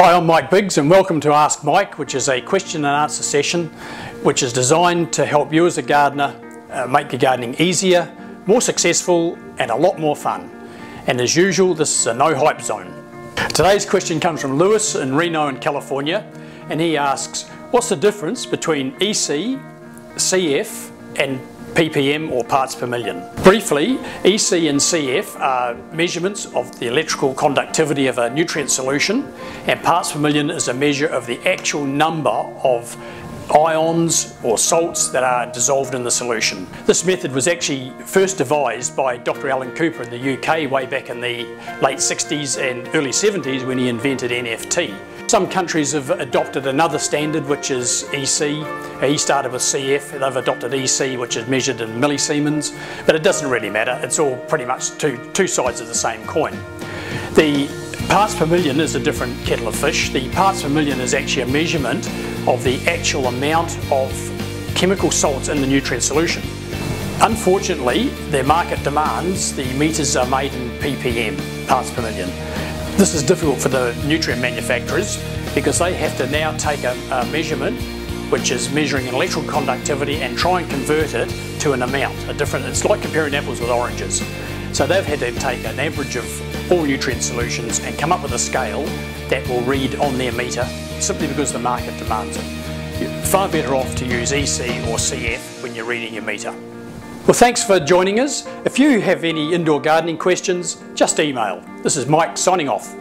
Hi, I'm Mike Biggs and welcome to Ask Mike, which is a question and answer session which is designed to help you as a gardener uh, make your gardening easier, more successful and a lot more fun. And as usual, this is a no hype zone. Today's question comes from Lewis in Reno in California and he asks, what's the difference between EC, CF and ppm or parts per million. Briefly, EC and CF are measurements of the electrical conductivity of a nutrient solution and parts per million is a measure of the actual number of ions or salts that are dissolved in the solution. This method was actually first devised by Dr Alan Cooper in the UK way back in the late 60s and early 70s when he invented NFT. Some countries have adopted another standard which is EC. Uh, he started with CF, they've adopted EC which is measured in millisiemens, but it doesn't really matter, it's all pretty much two, two sides of the same coin. The parts per million is a different kettle of fish. The parts per million is actually a measurement of the actual amount of chemical salts in the nutrient solution. Unfortunately, their market demands the meters are made in ppm, parts per million. This is difficult for the nutrient manufacturers because they have to now take a, a measurement which is measuring electrical conductivity and try and convert it to an amount, a different, it's like comparing apples with oranges. So they've had to take an average of all nutrient solutions and come up with a scale that will read on their meter simply because the market demands it. You're far better off to use EC or CF when you're reading your meter. Well, thanks for joining us. If you have any indoor gardening questions, just email. This is Mike signing off.